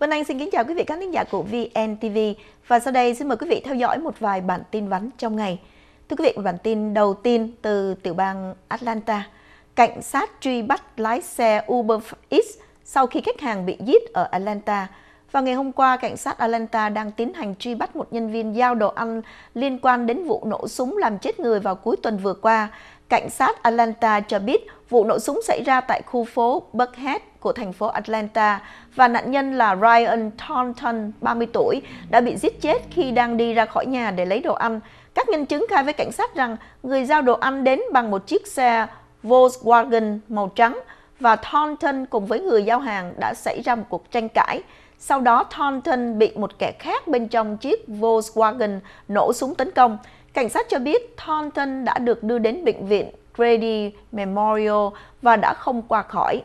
Vân Anh xin kính chào quý vị khán giả của VNTV và sau đây xin mời quý vị theo dõi một vài bản tin vắn trong ngày. Thưa quý vị, bản tin đầu tiên từ tiểu bang Atlanta. Cảnh sát truy bắt lái xe Uber Eats sau khi khách hàng bị giết ở Atlanta. Và ngày hôm qua, cảnh sát Atlanta đang tiến hành truy bắt một nhân viên giao đồ ăn liên quan đến vụ nổ súng làm chết người vào cuối tuần vừa qua. Cảnh sát Atlanta cho biết vụ nổ súng xảy ra tại khu phố Buckhead của thành phố Atlanta và nạn nhân là Ryan Thornton, 30 tuổi, đã bị giết chết khi đang đi ra khỏi nhà để lấy đồ ăn. Các nhân chứng khai với cảnh sát rằng người giao đồ ăn đến bằng một chiếc xe Volkswagen màu trắng và Thornton cùng với người giao hàng đã xảy ra một cuộc tranh cãi. Sau đó Thornton bị một kẻ khác bên trong chiếc Volkswagen nổ súng tấn công. Cảnh sát cho biết Thornton đã được đưa đến bệnh viện Grady Memorial và đã không qua khỏi.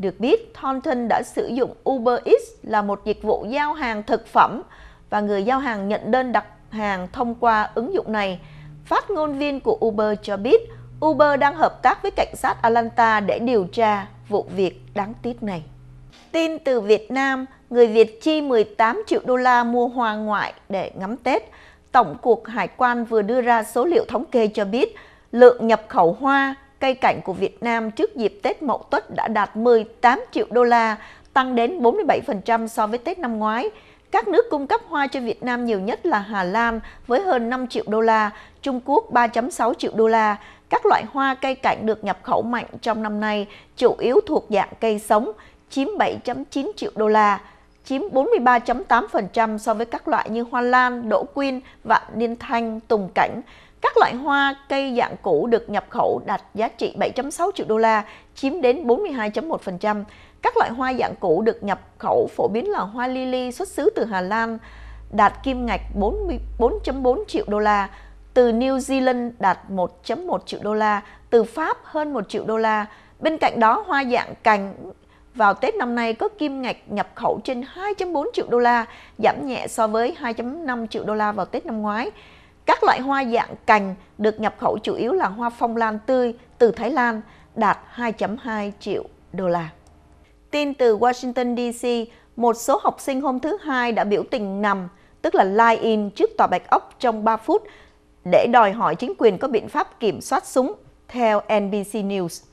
Được biết, Thornton đã sử dụng Uber Eats là một dịch vụ giao hàng thực phẩm và người giao hàng nhận đơn đặt hàng thông qua ứng dụng này. Phát ngôn viên của Uber cho biết Uber đang hợp tác với cảnh sát Atlanta để điều tra vụ việc đáng tiếc này. Tin từ Việt Nam, người Việt chi 18 triệu đô la mua hoa ngoại để ngắm Tết. Tổng cục Hải quan vừa đưa ra số liệu thống kê cho biết lượng nhập khẩu hoa, cây cảnh của Việt Nam trước dịp Tết Mậu Tuất đã đạt 18 triệu đô la, tăng đến 47% so với Tết năm ngoái. Các nước cung cấp hoa cho Việt Nam nhiều nhất là Hà Lan với hơn 5 triệu đô la, Trung Quốc 3.6 triệu đô la. Các loại hoa cây cảnh được nhập khẩu mạnh trong năm nay chủ yếu thuộc dạng cây sống, chiếm 7.9 triệu đô la, chiếm 43.8% so với các loại như hoa lan, đỗ quyên, vạn niên thanh, tùng cảnh. Các loại hoa cây dạng cũ được nhập khẩu đạt giá trị 7.6 triệu đô la, chiếm đến 42.1%. Các loại hoa dạng cũ được nhập khẩu phổ biến là hoa lily xuất xứ từ Hà Lan, đạt kim ngạch 4.4 triệu đô la, từ New Zealand đạt 1.1 triệu đô la, từ Pháp hơn 1 triệu đô la. Bên cạnh đó, hoa dạng cành vào Tết năm nay có kim ngạch nhập khẩu trên 2.4 triệu đô la, giảm nhẹ so với 2.5 triệu đô la vào Tết năm ngoái. Các loại hoa dạng cành được nhập khẩu chủ yếu là hoa phong lan tươi từ Thái Lan, đạt 2.2 triệu đô la. Tin từ Washington DC, một số học sinh hôm thứ Hai đã biểu tình nằm, tức là lie-in trước tòa Bạch Ốc trong 3 phút để đòi hỏi chính quyền có biện pháp kiểm soát súng, theo NBC News.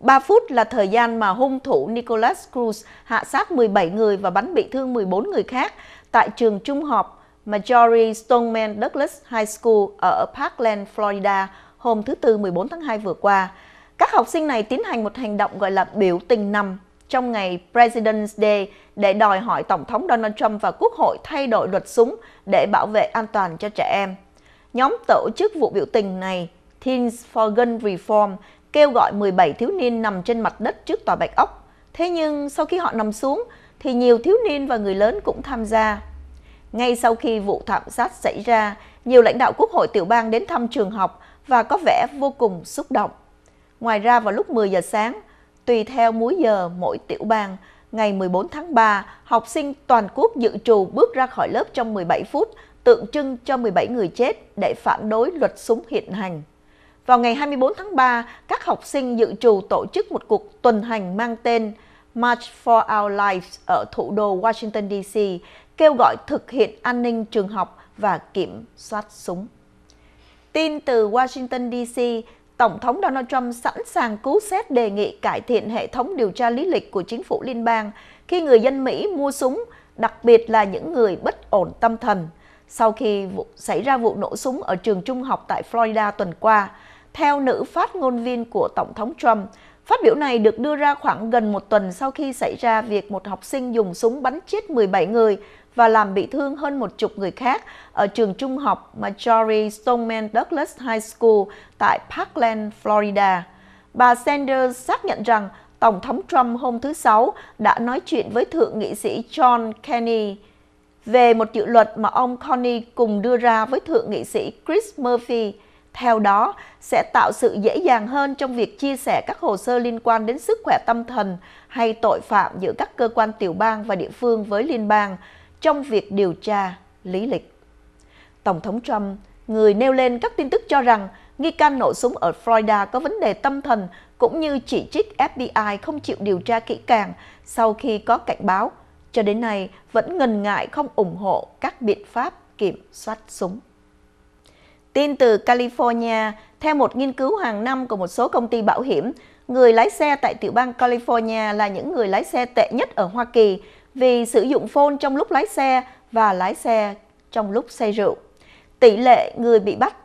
3 phút là thời gian mà hung thủ Nicholas Cruz hạ sát 17 người và bắn bị thương 14 người khác tại trường trung học Marjorie Stoneman Douglas High School ở Parkland, Florida hôm thứ Tư 14 tháng 2 vừa qua. Các học sinh này tiến hành một hành động gọi là biểu tình nằm trong ngày President's Day để đòi hỏi Tổng thống Donald Trump và Quốc hội thay đổi luật súng để bảo vệ an toàn cho trẻ em. Nhóm tổ chức vụ biểu tình này, Teens for Gun Reform, kêu gọi 17 thiếu niên nằm trên mặt đất trước tòa Bạch Ốc. Thế nhưng sau khi họ nằm xuống, thì nhiều thiếu niên và người lớn cũng tham gia. Ngay sau khi vụ thảm sát xảy ra, nhiều lãnh đạo quốc hội tiểu bang đến thăm trường học và có vẻ vô cùng xúc động. Ngoài ra vào lúc 10 giờ sáng, tùy theo múi giờ mỗi tiểu bang, ngày 14 tháng 3, học sinh toàn quốc dự trù bước ra khỏi lớp trong 17 phút, tượng trưng cho 17 người chết để phản đối luật súng hiện hành. Vào ngày 24 tháng 3, các học sinh dự trù tổ chức một cuộc tuần hành mang tên March for Our Lives ở thủ đô Washington DC, kêu gọi thực hiện an ninh trường học và kiểm soát súng. Tin từ Washington DC, Tổng thống Donald Trump sẵn sàng cứu xét đề nghị cải thiện hệ thống điều tra lý lịch của chính phủ liên bang khi người dân Mỹ mua súng, đặc biệt là những người bất ổn tâm thần. Sau khi vụ, xảy ra vụ nổ súng ở trường trung học tại Florida tuần qua, theo nữ phát ngôn viên của Tổng thống Trump, phát biểu này được đưa ra khoảng gần một tuần sau khi xảy ra việc một học sinh dùng súng bắn chết 17 người và làm bị thương hơn một chục người khác ở trường trung học Marjorie Stoneman Douglas High School tại Parkland, Florida. Bà Sanders xác nhận rằng Tổng thống Trump hôm thứ Sáu đã nói chuyện với Thượng nghị sĩ John Kennedy về một dự luật mà ông Connie cùng đưa ra với Thượng nghị sĩ Chris Murphy. Theo đó, sẽ tạo sự dễ dàng hơn trong việc chia sẻ các hồ sơ liên quan đến sức khỏe tâm thần hay tội phạm giữa các cơ quan tiểu bang và địa phương với liên bang trong việc điều tra lý lịch. Tổng thống Trump, người nêu lên các tin tức cho rằng nghi can nổ súng ở Florida có vấn đề tâm thần cũng như chỉ trích FBI không chịu điều tra kỹ càng sau khi có cảnh báo cho đến nay vẫn ngần ngại không ủng hộ các biện pháp kiểm soát súng. Tin từ California, theo một nghiên cứu hàng năm của một số công ty bảo hiểm, người lái xe tại tiểu bang California là những người lái xe tệ nhất ở Hoa Kỳ vì sử dụng phone trong lúc lái xe và lái xe trong lúc say rượu. Tỷ lệ người bị bắt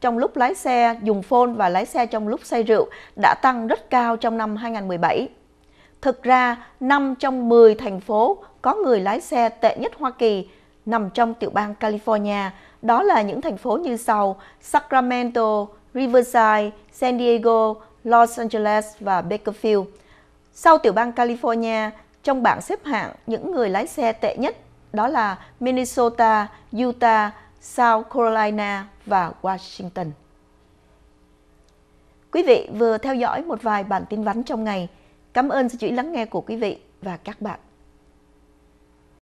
trong lúc lái xe, dùng phone và lái xe trong lúc say rượu đã tăng rất cao trong năm 2017. Thực ra, 5 trong 10 thành phố có người lái xe tệ nhất Hoa Kỳ nằm trong tiểu bang California. Đó là những thành phố như sau Sacramento, Riverside, San Diego, Los Angeles và Bakersfield. Sau tiểu bang California, trong bảng xếp hạng những người lái xe tệ nhất đó là Minnesota, Utah, South Carolina và Washington. Quý vị vừa theo dõi một vài bản tin vắn trong ngày. Cảm ơn sự chú ý lắng nghe của quý vị và các bạn.